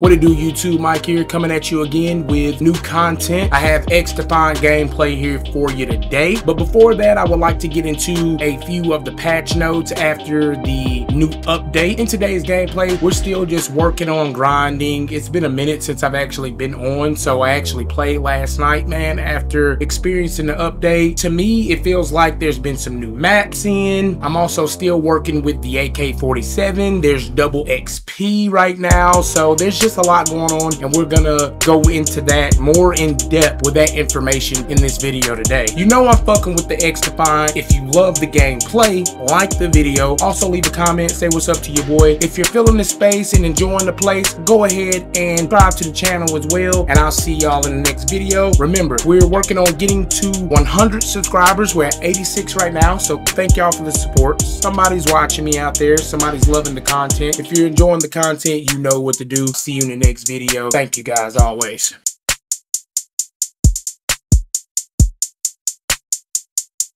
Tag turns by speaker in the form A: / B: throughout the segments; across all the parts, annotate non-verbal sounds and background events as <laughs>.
A: What it do YouTube, Mike here, coming at you again with new content. I have X XDefiant gameplay here for you today. But before that, I would like to get into a few of the patch notes after the new update. In today's gameplay, we're still just working on grinding. It's been a minute since I've actually been on, so I actually played last night, man, after experiencing the update. To me, it feels like there's been some new maps in. I'm also still working with the AK-47. There's double XP right now, so there's just just a lot going on and we're gonna go into that more in depth with that information in this video today. You know I'm fucking with the XDefiant. If you love the gameplay, like the video. Also leave a comment, say what's up to your boy. If you're feeling the space and enjoying the place, go ahead and subscribe to the channel as well. And I'll see y'all in the next video. Remember, we're working on getting to 100 subscribers. We're at 86 right now. So thank y'all for the support. Somebody's watching me out there. Somebody's loving the content. If you're enjoying the content, you know what to do. See you in the next video. Thank you guys always.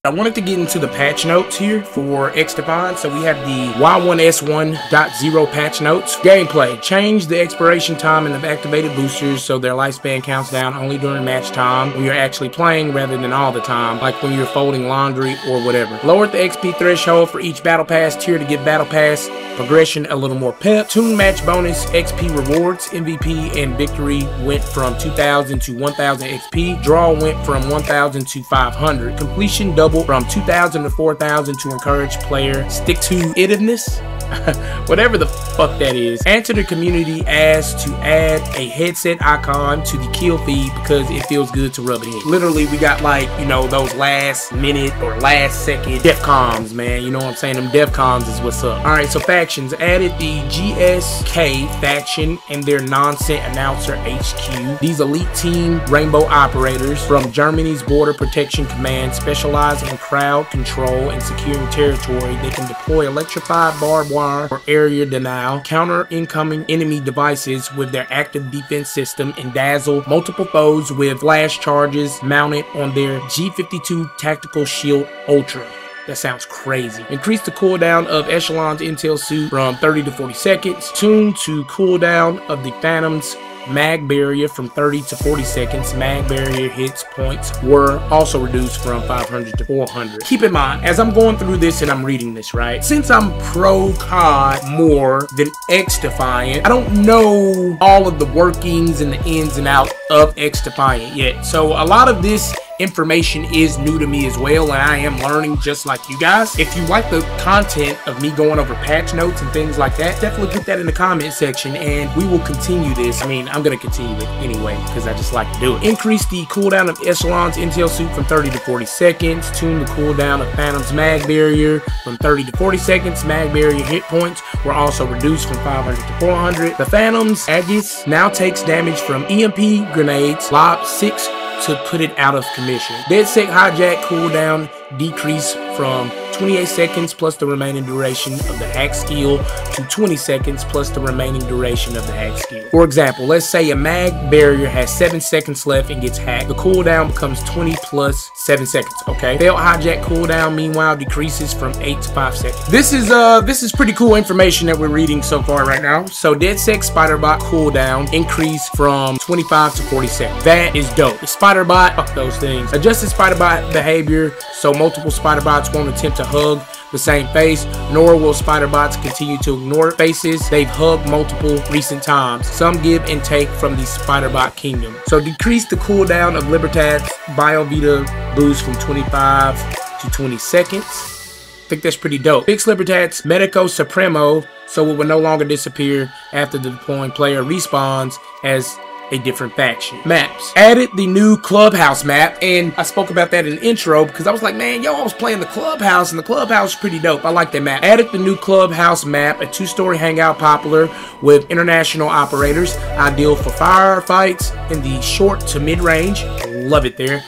A: I wanted to get into the patch notes here for XDefiant. So we have the Y1S1.0 patch notes. Gameplay. Change the expiration time in the activated boosters so their lifespan counts down only during match time when you're actually playing rather than all the time, like when you're folding laundry or whatever. Lowered the XP threshold for each battle pass tier to give battle pass progression a little more pep. Tune match bonus XP rewards, MVP and victory went from 2000 to 1000 XP. Draw went from 1000 to 500. Completion double from 2,000 to 4,000 to encourage player stick to itiveness <laughs> whatever the fuck that is. Answer the community asked to add a headset icon to the kill feed because it feels good to rub it in. Literally, we got like, you know, those last minute or last second DEFCONs, man. You know what I'm saying? Them DEFCONs is what's up. Alright, so factions. Added the GSK faction and their nonsense announcer HQ. These elite team rainbow operators from Germany's Border Protection Command specialize in crowd control and securing territory. They can deploy electrified barbed wire or area denial, counter incoming enemy devices with their active defense system, and dazzle multiple foes with flash charges mounted on their G52 Tactical Shield Ultra. That sounds crazy. Increase the cooldown of Echelon's intel suit from 30 to 40 seconds. Tune to cooldown of the Phantom's mag barrier from 30 to 40 seconds. Mag barrier hits points were also reduced from 500 to 400. Keep in mind, as I'm going through this and I'm reading this, right? Since I'm pro COD more than XDefiant, I don't know all of the workings and the ins and outs of XDefiant yet. So a lot of this information is new to me as well and I am learning just like you guys. If you like the content of me going over patch notes and things like that, definitely put that in the comment section and we will continue this. I mean, I'm going to continue it anyway because I just like to do it. Increase the cooldown of Echelon's intel suit from 30 to 40 seconds. Tune the cooldown of Phantom's mag barrier from 30 to 40 seconds. Mag barrier hit points were also reduced from 500 to 400. The Phantom's Aegis now takes damage from EMP grenades, lob 6 to put it out of commission. DedSec hijack cooldown decrease from 28 seconds plus the remaining duration of the hack skill to 20 seconds plus the remaining duration of the hack skill. For example, let's say a mag barrier has 7 seconds left and gets hacked. The cooldown becomes 20 plus 7 seconds, okay? Failed hijack cooldown meanwhile decreases from 8 to 5 seconds. This is uh this is pretty cool information that we're reading so far right now. So dead DedSec Spiderbot cooldown increase from 25 to 40 seconds. That is dope. The Spiderbot, fuck those things. Adjusted Spiderbot behavior so multiple Spiderbots won't attempt to hug the same face, nor will spider bots continue to ignore faces they've hugged multiple recent times. Some give and take from the spider bot kingdom. So decrease the cooldown of Libertad's BioVita boost from 25 to 20 seconds. I think that's pretty dope. Fix Libertad's Medico Supremo so it will no longer disappear after the deploying player respawns as a different faction. Maps. Added the new Clubhouse map, and I spoke about that in the intro because I was like, man, I was playing the Clubhouse, and the Clubhouse is pretty dope. I like that map. Added the new Clubhouse map, a two-story hangout popular with international operators, ideal for firefights in the short to mid-range. Love it there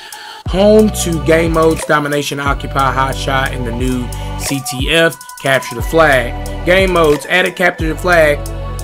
A: home to game modes domination occupy hotshot and the new ctf capture the flag game modes added capture the flag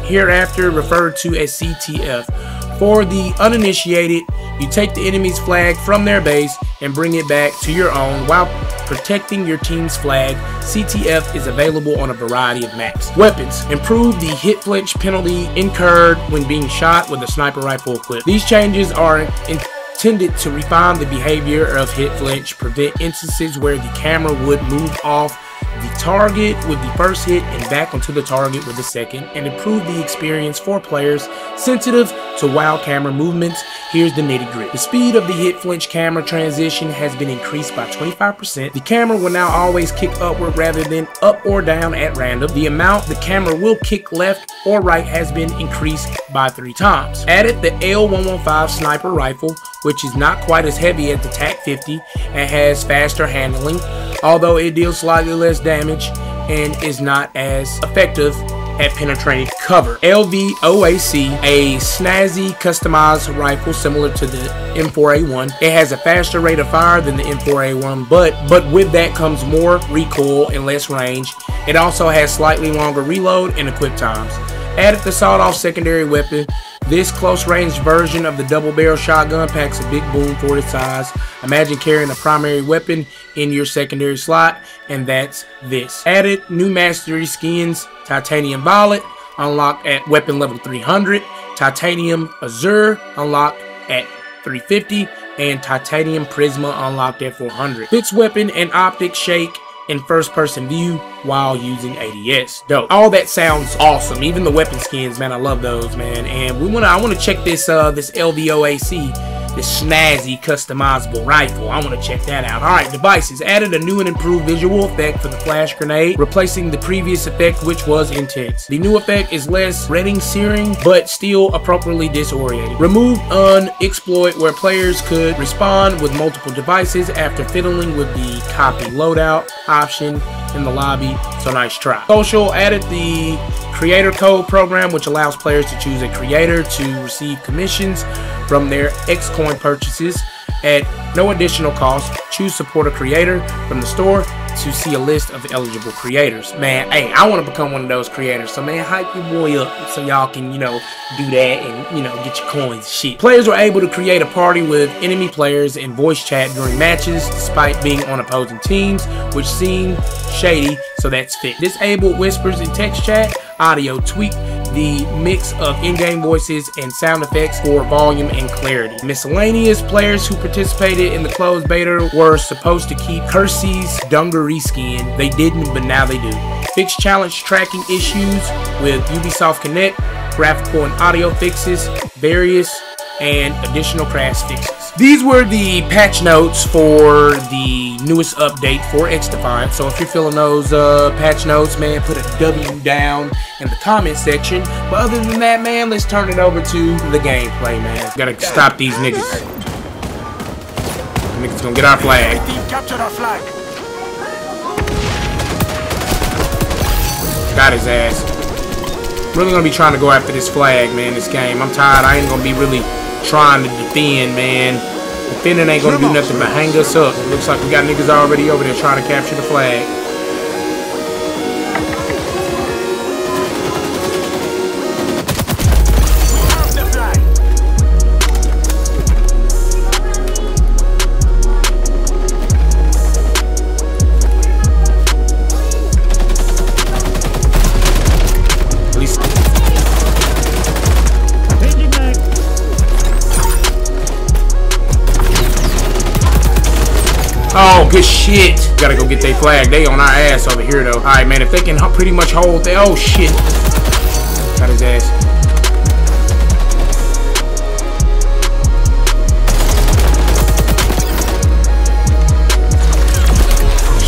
A: hereafter referred to as ctf for the uninitiated, you take the enemy's flag from their base and bring it back to your own while protecting your team's flag, CTF is available on a variety of maps. Weapons. Improve the hit flinch penalty incurred when being shot with a sniper rifle equipped. These changes are intended to refine the behavior of hit flinch, prevent instances where the camera would move off the target with the first hit and back onto the target with the second, and improve the experience for players sensitive to wild camera movements. Here's the nitty gritty. The speed of the hit flinch camera transition has been increased by 25%. The camera will now always kick upward rather than up or down at random. The amount the camera will kick left or right has been increased by three times. Added the L115 sniper rifle, which is not quite as heavy as the TAC-50 and has faster handling, although it deals slightly less damage and is not as effective at penetrating cover. LVOAC, a snazzy customized rifle similar to the M4A1. It has a faster rate of fire than the M4A1, but but with that comes more recoil and less range. It also has slightly longer reload and equip times. Added the sawed-off secondary weapon, this close-range version of the double-barrel shotgun packs a big boom for its size. Imagine carrying a primary weapon in your secondary slot, and that's this. Added new mastery skins, Titanium Violet, unlocked at weapon level 300, Titanium Azure, unlocked at 350, and Titanium Prisma unlocked at 400. Fixed weapon and optic shake in first person view while using ADS. Dope. All that sounds awesome. Even the weapon skins, man, I love those, man. And we wanna I wanna check this uh this LVOAC this snazzy customizable rifle. I want to check that out. Alright, devices. Added a new and improved visual effect for the flash grenade, replacing the previous effect which was intense. The new effect is less redding searing, but still appropriately disorienting. Remove an exploit where players could respond with multiple devices after fiddling with the copy loadout option in the lobby, so nice try. Social added the creator code program, which allows players to choose a creator to receive commissions from their Xcoin purchases at no additional cost. Choose support a creator from the store to see a list of eligible creators. Man, hey, I want to become one of those creators. So, man, hype your boy up so y'all can, you know, do that and, you know, get your coins shit. Players were able to create a party with enemy players and voice chat during matches despite being on opposing teams, which seemed shady, so that's fit. Disabled whispers in text chat, audio tweak the mix of in-game voices and sound effects for volume and clarity. Miscellaneous players who participated in the closed beta were supposed to keep Kersey's dungaree skin. They didn't, but now they do. Fix challenge tracking issues with Ubisoft Connect, graphical and audio fixes, various and additional crash fixes. These were the patch notes for the newest update for XDefiant. So if you're feeling those uh, patch notes, man, put a W down in the comment section. But other than that, man, let's turn it over to the gameplay, man. Gotta stop these niggas. Niggas gonna get our flag. Captured our flag. Got his ass. Really gonna be trying to go after this flag, man, this game. I'm tired. I ain't gonna be really trying to defend, man. Defending ain't gonna do nothing but hang us up. Looks like we got niggas already over there trying to capture the flag. Oh, good shit. Gotta go get their flag. They on our ass over here, though. All right, man. If they can pretty much hold the... Oh, shit. Got his ass.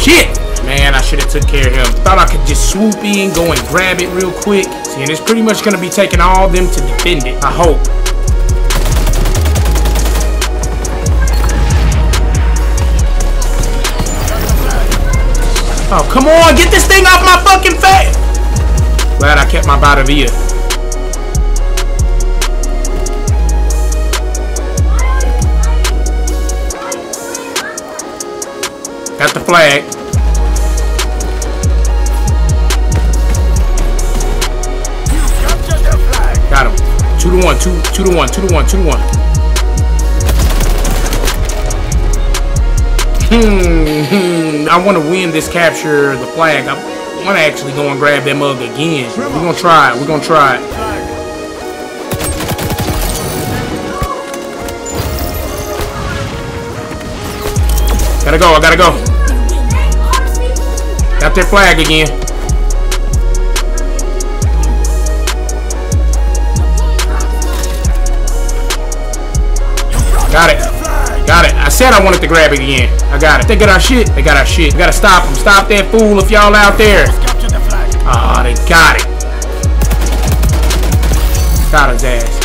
A: Shit! Man, I should have took care of him. Thought I could just swoop in, go and grab it real quick. See, and it's pretty much going to be taking all them to defend it. I hope. Oh, come on, get this thing off my fucking face! Glad I kept my Batavia. Got the flag. Got him. Two to one, two, two to one, two to one, two to one. Hmm, I want to win this capture the flag. I want to actually go and grab that mug again. We're going to try it. We're going to try it. Gotta go. I gotta go. Got their flag again. Got it. Got it. I said I wanted to grab it again. I got it. They got our shit. They got our shit. We gotta stop them. Stop that fool if y'all out there. Ah, oh, they got it. Got his ass.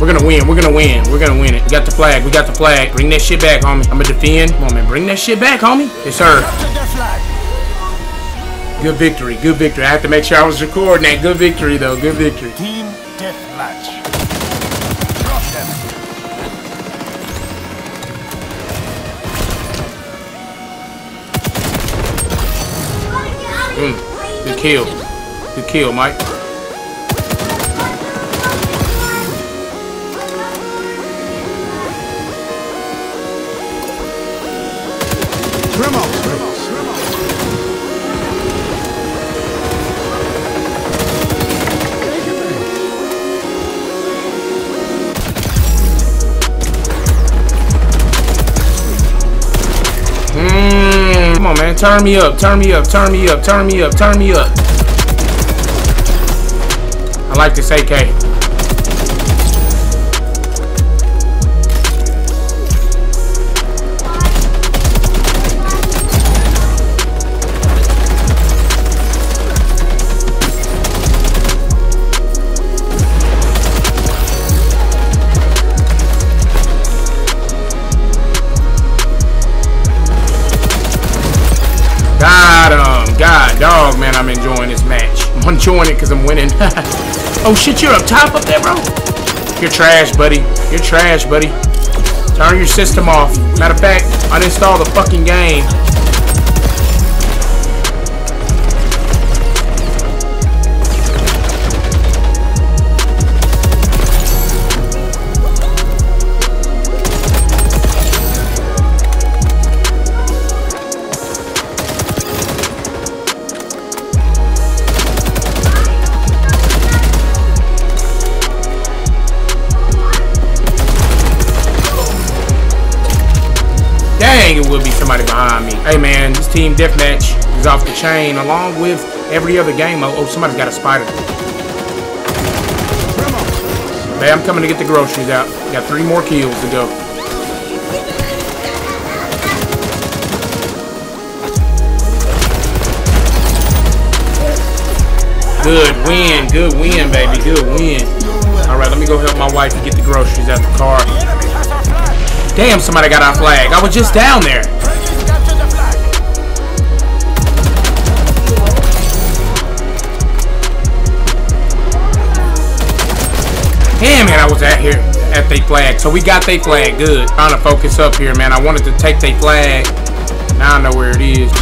A: We're gonna win. We're gonna win. We're gonna win it. We got the flag. We got the flag. Bring that shit back, homie. I'm gonna defend. Come on, man. Bring that shit back, homie. Yes, sir. Good victory. Good victory. I have to make sure I was recording that. Good victory, though. Good victory.
B: Team deathmatch. Drop them.
A: Mm. Good kill. Good kill, Mike. Man. Turn me up. Turn me up. Turn me up. Turn me up. Turn me up. I like this AK. I'm enjoying it because I'm winning. <laughs> oh, shit, you're up top up there, bro? You're trash, buddy. You're trash, buddy. Turn your system off. Matter of fact, uninstall the fucking game. Somebody behind me. Hey, man, this team deathmatch is off the chain along with every other game mode. Oh, somebody's got a spider. Hey, I'm coming to get the groceries out. Got three more kills to go. Good win, good win, baby, good win. All right, let me go help my wife to get the groceries out the car. Damn, somebody got our flag. I was just down there. Damn it, I was at here at they flag. So we got they flag. Good. Trying to focus up here, man. I wanted to take they flag. Now I know where it is.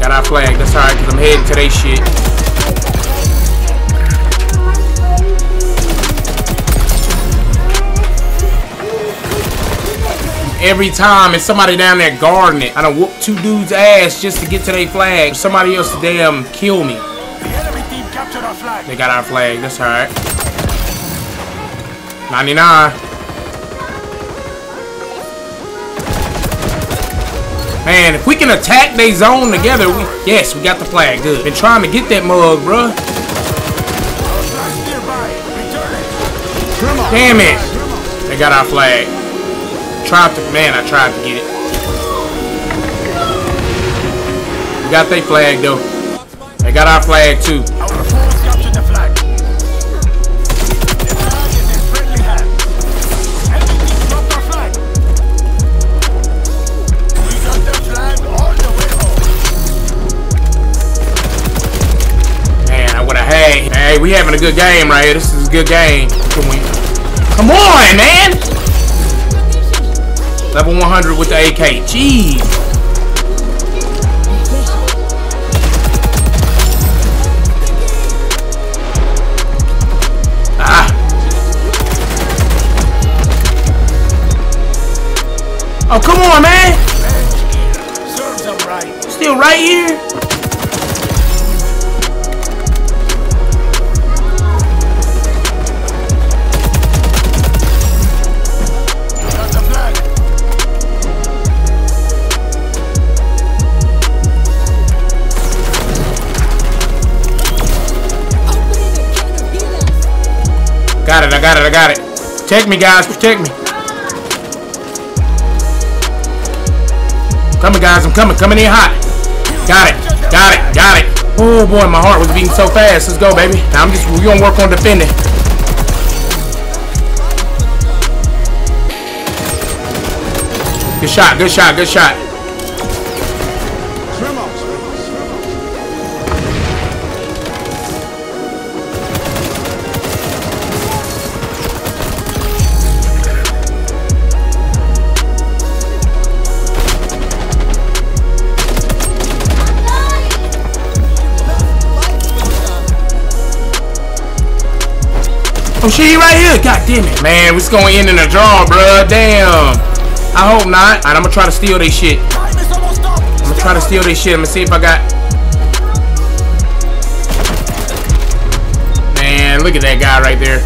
A: Got our flag. That's alright, because I'm heading to they shit. Every time it's somebody down there guarding it. I done whoop two dudes' ass just to get to their flag. Somebody else to damn kill me. They got our flag. That's alright. 99. Man, if we can attack they zone together, we yes, we got the flag. Good. Been trying to get that mug, bruh. Damn it. They got our flag. Tried to, man, I tried to get it. We got their flag, though. They got our flag, too. Hey, we having a good game right here. This is a good game. Come on, man! Level 100 with the AK. Jeez. Ah. Oh, come on, man! Still right here?
B: Got
A: it, I got it, I got it. Protect me, guys, protect me. Coming, guys, I'm coming, coming in hot. Got it, got it, got it. Oh boy, my heart was beating so fast. Let's go, baby. Now I'm just, we're gonna work on defending. Good shot, good shot, good shot. Oh, she right here. God damn it. Man, it's gonna end in a draw, bruh. Damn. I hope not. Alright, I'm gonna try to steal this shit. I'm gonna try to steal this shit. I'm gonna see if I got. Man, look at that guy right there.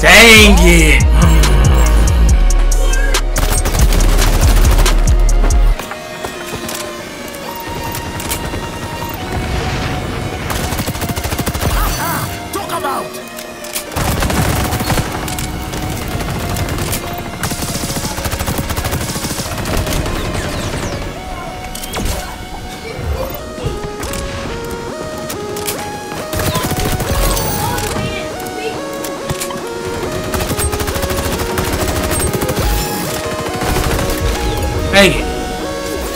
A: Dang it.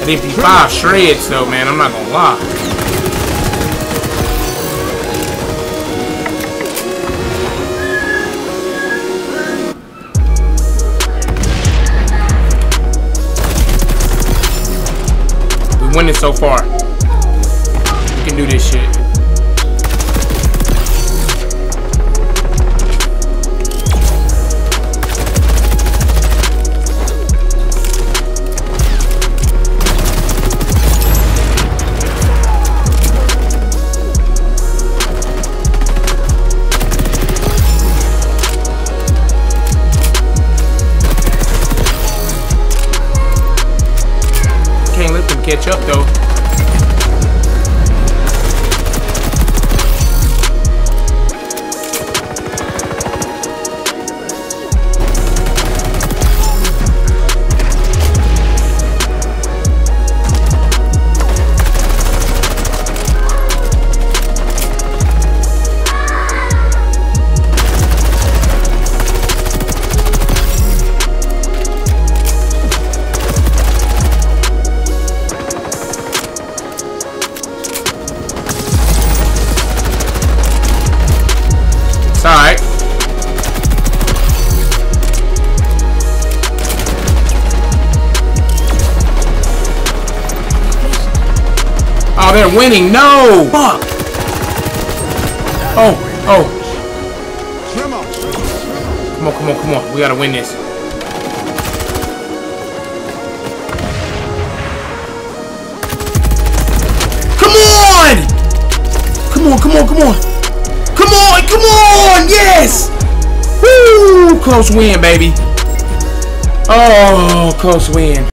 A: 55 shreds though, man, I'm not gonna lie. We winning so far. We can do this shit. Catch up though. Winning. No! Fuck! Oh, oh. Come on, come on, come on. We gotta win this. Come on! Come on, come on, come on. Come on, come on! Yes! Woo! Close win, baby. Oh, close win.